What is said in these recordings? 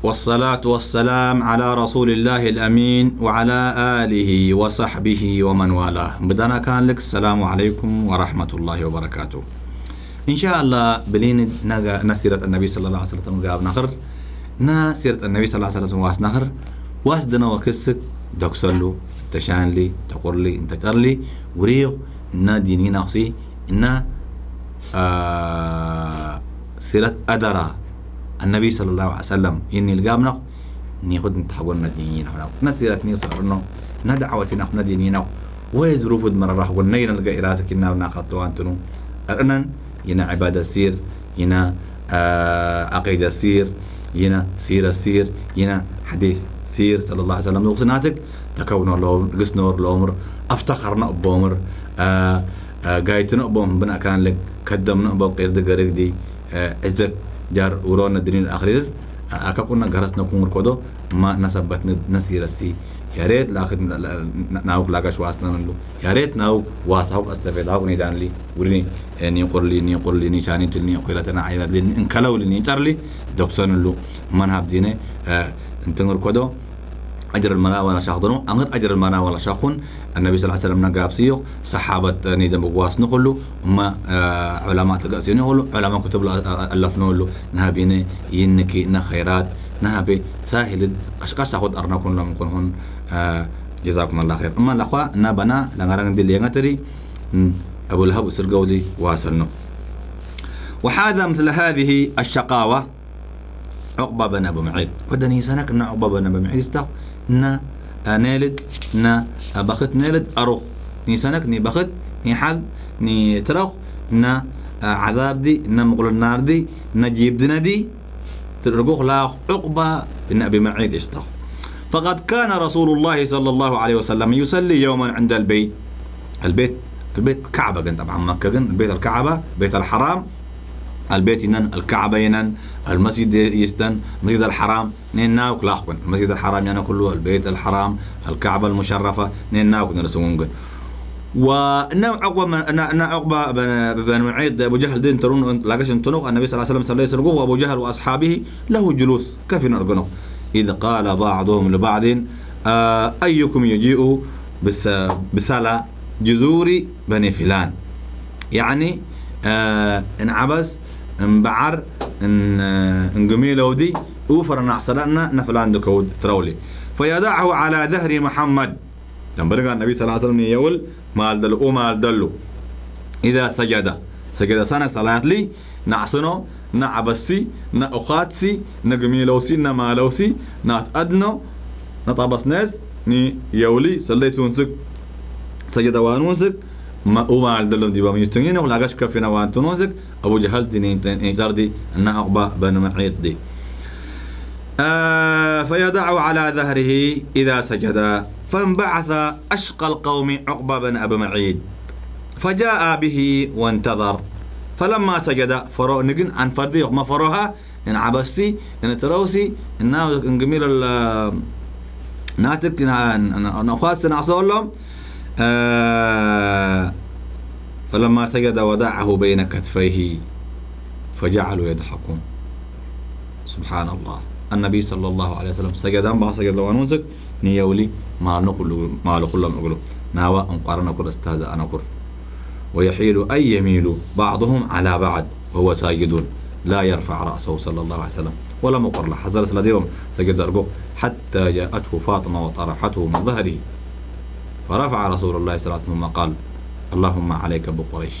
والصلاة والسلام على رسول الله الأمين وعلى آله وصحبه ومن والاه. بدنا كان لك السلام عليكم ورحمة الله وبركاته. إن شاء الله بلين نسيرة النبي صلى الله عليه وسلم قاب نخر. نسيرة النبي صلى الله عليه وسلم واس نخر. واس دنا وكسك. دكسلو تشان لي تقول لي انت ترلي. وريق نا ديني نقصي نا آه سيرة أدرا. النبي صلى الله عليه وسلم إني القامنا نيخد نتحقون ندينين هنا. نسيرت ني صارنا ندعوتي نحن ندينين ويز رفض مرة راح ونينا نلقى إراسك إنا وناخذ وانتنو أرنن ينا عبادة سير ينا آه عقيدة سير ينا سيرة سير ينا حديث سير صلى الله عليه وسلم. وصناتك تكون لهم قسنور لومر افتخرنا بومر آه آه قايتنا بوم بنا كان لك كدمنا بقير دقرق دي. آه عزت جار ورونا الدنيا الأخير أكا كنا جرسنا كونر كودو ما نسبت نسير السي يا ريت لكن ناوك لاقاش واسنا نلو يا ريت ناوك واسحوك أستفيد هاوك نيدان لي وريني ني قر لي ني قر لي ني شاني تلني قيلتنا عيدا لي ان كلو لي ني ترلي دوكسون لو من هاب ديني انتنر كودو أجر المنا ولا شاخدنو أنغر أجر المنا ولا شاخون النبي صلى الله عليه وسلم نقاب سيوخ صحابة نيدم بقواس نقولو ما آه علماء تلقاسين نقولو علماء كتب ألف نقولو نهابيني ينكي نخيرات نهابي ساهل أشكاش تاخد أرنا كون آه جزاكم الله خير. أما الأخوة نابنا لنغران دي اللي تري أبو الهب سرقولي واصلنا وهذا مثل هذه الشقاوة عقبة بن أبو معيد. ودني سنك إن عقبة بن أبو معيد استغ إن نالد إن بخت نالد أروخ. ني سنك ني بخت ني حد ني تروخ إن عذاب دي إن مقول النار دي إن جيب دنا دي. ترقوخ لا عقبة بن أبي معيد استغ فقد كان رسول الله صلى الله عليه وسلم يصلي يوما عند البيت. البيت البيت كعبة طبعا مكة البيت الكعبة بيت الحرام. البيت ينن الكعبة ينن المسجد يستن المسجد الحرام نينا وكلاخون المسجد الحرام يعني كله البيت الحرام الكعبة المشرفة نينا وكنرسمون وإن عقبة إن عقبة بن معيد أبو جهل دين ترون لاقش تنوق النبي صلى الله عليه وسلم صلى الله وأبو جهل وأصحابه له جلوس كيف نرقنه إذ قال بعضهم لبعض آه أيكم يجيء بس بسالة جذور بني فلان؟ يعني آه إن عبس انبعر إن انقميلو دي أوفر نحصلنا نفلان دكود ترولي. فيضعه على ظهر محمد. لما بلغ النبي صلى الله عليه وسلم يقول مال دلو أو مال دلو. إذا سجد سجد سنك صلاة لي نعصنو نعبسي نأخاتسي نقميلوسي نمالوسي ناتأدنو نطبس ناس ني يولي صلي سونسك سجد وانونسك. ما هو ما دلهم دي بام يستنين ولا قاش كفينا وان تنوزك أبو جهل دي نجردي ان عقبه بن معيط دي. آه فيضعه على ظهره إذا سجد فانبعث أشقى القوم عقبه بن أبي معيد فجاء به وانتظر. فلما سجد فرو نجن عن فردي ما فروها إن عبستي إن تروسي إن جميل ناتك ان اخوات سنعصوا لهم آه فلما سجد وضعه بين كتفيه فجعلوا يضحكون. سبحان الله. النبي صلى الله عليه وسلم سجد ما سجد وانوسك نيولي ما نقول ما نقول لهم ناوى انقرنا كل أستاذ أنا كر ويحيل أي يميل بعضهم على بعض وهو ساجد لا يرفع رأسه صلى الله عليه وسلم ولا مقر له. حزر سلديهم سجد أرجو حتى جاءته فاطمة وطرحته من ظهره. فرفع رسول الله صلى الله عليه وسلم قال اللهم عليك بقريش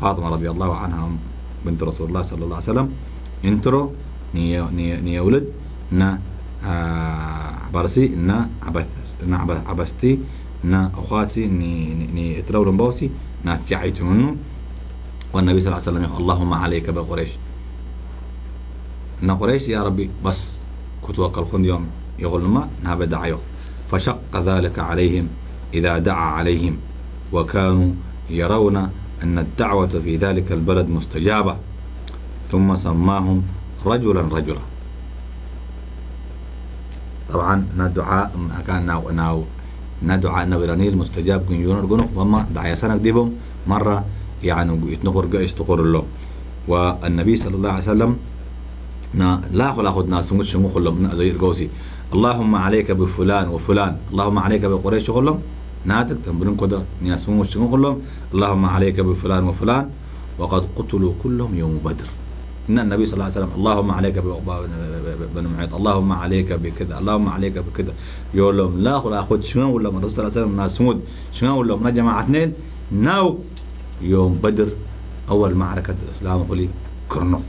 فاطمة رضي الله عنها بنت رسول الله صلى الله عليه وسلم انترو ني ني ني ولد نا نا عبث نا عبستي نا أخواتي ني ني اتلو بوسي نا تجعيت منه والنبي صلى الله عليه وسلم يقول اللهم عليك بقريش نا قريش يا ربي بس كنت وكل يوم يقول ما نها دعيو فشق ذلك عليهم إذا دعا عليهم وكانوا يرون أن الدعوة في ذلك البلد مستجابة ثم سماهم رجلا رجلا. طبعا ندعاء كان ناو ناو ندعاء نبراني المستجاب كن يونر جنوك وما دعايا سنة ديبهم مرة يعني يتنقر قيس تقر له والنبي صلى الله عليه وسلم نا لا خلا خد ناس مش خلهم زي القوسي. اللهم عليك بفلان وفلان. اللهم عليك بقريش خلهم ناتك تنبرن كده ناس مش شنو خلهم اللهم عليك بفلان وفلان. وقد قتلوا كلهم يوم بدر. إن النبي صلى الله عليه وسلم اللهم عليك بن معيط. اللهم عليك بكذا. اللهم عليك بكذا. يقول لهم لا ولا خد شنو ولا الرسول صلى الله عليه وسلم ناس مود شنو ولا من جماعة اثنين. ناو. يوم بدر. أول معركة الإسلام قولي كرنو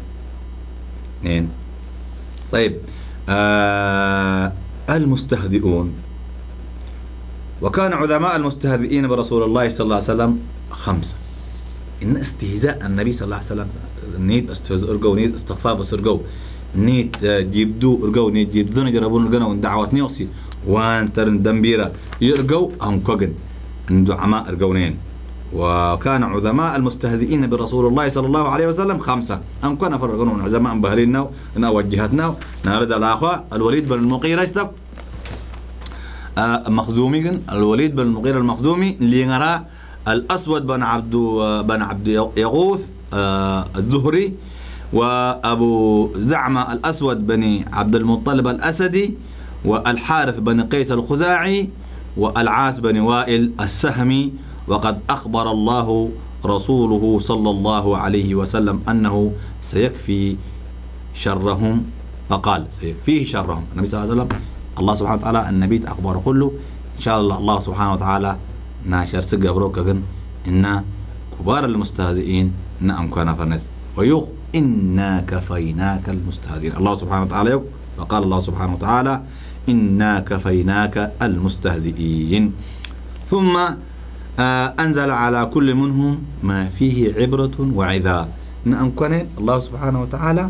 اثنين. طيب. آه المستهزئون وكان عظماء المستهزئين برسول الله صلى الله عليه وسلم خمسة. إن استهزاء النبي صلى الله عليه وسلم نيت استهزاء أرجو نيت استخفاف بس أرجو نيت جيبدو أرجو نيت جيبدو نجربون أرجو دعوات نيوسي وان ترن دمبيرا يرجو ان كوجن إن دعماء أرجونين. وكان عظماء المستهزئين برسول الله صلى الله عليه وسلم خمسة. أم كنا فرقون عظماء بهرينا إن وجهتنا نارد الأخوة. الوليد بن المغيرة استب آه مخزومي الوليد بن المغيرة المخزومي اللي نرى الأسود بن عبد بن عبد يغوث آه الزهري وأبو زعمة الأسود بن عبد المطلب الأسدي والحارث بن قيس الخزاعي والعاس بن وائل السهمي وقد أخبر الله رسوله صلى الله عليه وسلم أنه سيكفي شرهم. فقال سيكفيه شرهم. النبي صلى الله عليه وسلم الله سبحانه وتعالى النبي أخبره كله. إن شاء الله الله سبحانه وتعالى ناشر سجى بروكا إن كبار المستهزئين إن أمكان فرنس. ويوخ إنا كفيناك المستهزئين. الله سبحانه وتعالى فقال الله سبحانه وتعالى إنا كفيناك المستهزئين. ثم أنزل على كل منهم ما فيه عبرة وعظة أمكن الله سبحانه وتعالى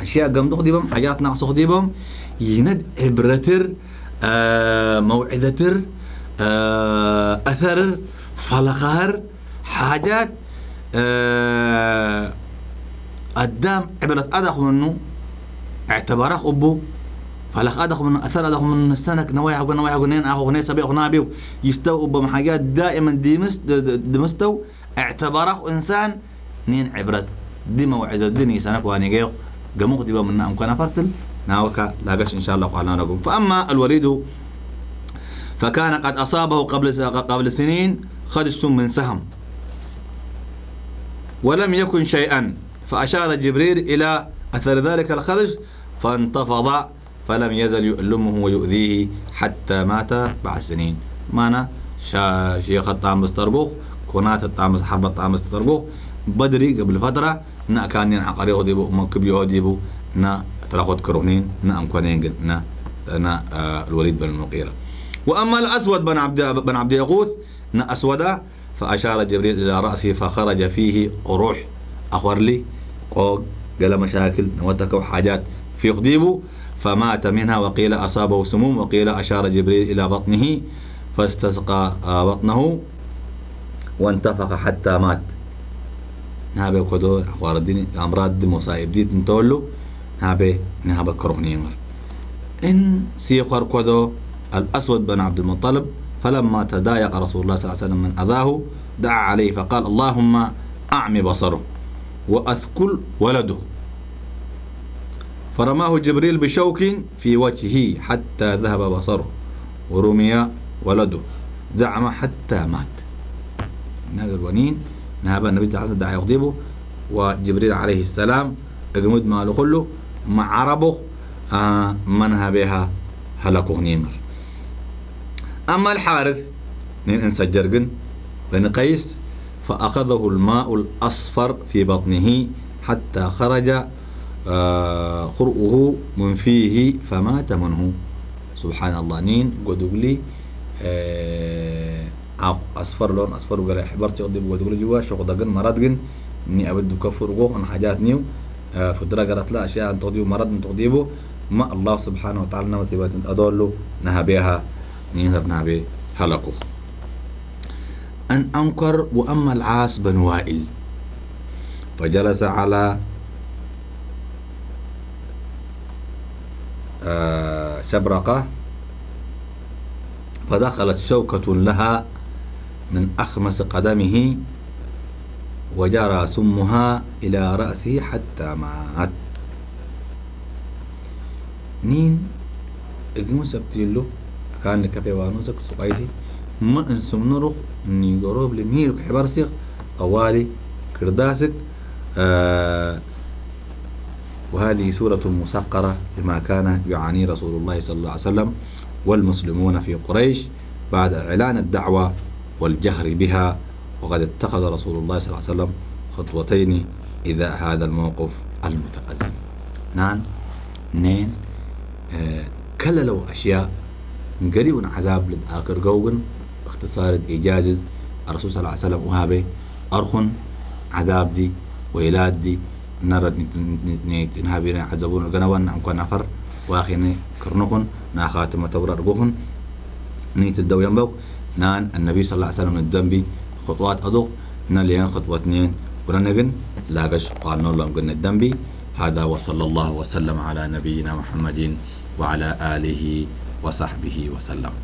أشياء قم تخدبهم حاجات ناقص تخدبهم يند عبرتر آه موعظتر آه أثر فلخار حاجات آه قدام عبرة أدخ منه اعتباره أبو فلخ أدخ من أثر أدخ من السنك نوايا حقو نوايا حقو نين أخو نين سبيع نابيو يستوعب بحاجات دائما ديمست دمستو اعتبره إنسان نين عبرت. دي موعظة الدنيا سنك واني جيو قموخ ديبا من أمكان فرتل ناوكا لاقش إن شاء الله قالنا لكم فأما الوليد فكان قد أصابه قبل قبل سنين خدش من سهم. ولم يكن شيئا. فأشار جبريل إلى أثر ذلك الخدش فانتفض فلم يزل يؤلمه ويؤذيه حتى مات بعد سنين. شا شيخ الطعام بستربوخ كونات الطعام حرب الطعام بستربوخ بدري قبل فترة نا كان ينعقر يهوديبو منكب يهوديبو نا تراخد كرونين نا أمكانين نا نا آه الوليد بن المغيرة. وأما الأسود بن عبد بن عبد يغوث نا أسودا فأشار جبريل إلى رأسه فخرج فيه قروح أخور لي قوق قال مشاكل نوتك حاجات في خديبه فمات منها وقيل أصابه سموم وقيل أشار جبريل إلى بطنه فاستسقى بطنه وانتفخ حتى مات. نهابي كدو أخوار الدين أمراض مصائب دي تنتولو نهابي نهابي كرهنيمر إن سيخر كدو الأسود بن عبد المطلب فلما تضايق رسول الله صلى الله عليه وسلم من أذاه دعا عليه فقال اللهم أعمي بصره وأثكل ولده. فرماه جبريل بشوك في وجهه حتى ذهب بصره ورمي ولده زعم حتى مات. نهر الونين نهب النبي صلى الله عليه وسلم يغضبه وجبريل عليه السلام اجمد ماله كله مع عربه آه منها بها هلكه نيمر. أما الحارث نين إنس الجرجن بن قيس فأخذه الماء الأصفر في بطنه حتى خرج خرؤه من فيه فمات منه. سبحان الله نين قدقلي آه أصفر لون أصفر وقال حبرتي قدي قدقلي جوا شو قدقن مرضقن إني أبدو كفر قوه حاجات نيو. آه فدرا قالت لا أشياء أن تقديو مرض تقديبه ما الله سبحانه وتعالى نمسيبات أدولو نهبيها نيهر نهبي هلكو. أن أنكر وأما العاص بن وائل. فجلس على شبرقة فدخلت شوكة لها من أخمس قدمه وجرى سمها إلى رأسه حتى مات. نين إجمو سبتيلو كان كفي وانوسك سقايتي ما إنسم نرو ني قروب لميرك حبرسيق أوالي كرداسك آه وهذه سورة مسقرة بما كان يعاني رسول الله صلى الله عليه وسلم والمسلمون في قريش بعد إعلان الدعوة والجهر بها وقد اتخذ رسول الله صلى الله عليه وسلم خطوتين إذا هذا الموقف المتأزم نان نين آه كللوا أشياء قريب عذاب للآخر قوغن باختصار إيجاز الرسول صلى الله عليه وسلم وهابي أرخن عذاب دي ويلاد دي نرد نهابين عذبون القنوان نعم نفر. واخيني كرنخن نا خاتمة تورا رقوخن نيت الدو ينبوك. نان النبي صلى الله عليه وسلم الدنبي. خطوات أدوق ناليان خطوة اثنين ورنقن لاقش قال نولم قلنا الدنبي. هذا وصلى الله وسلم على نبينا محمد وعلى آله وصحبه وسلم.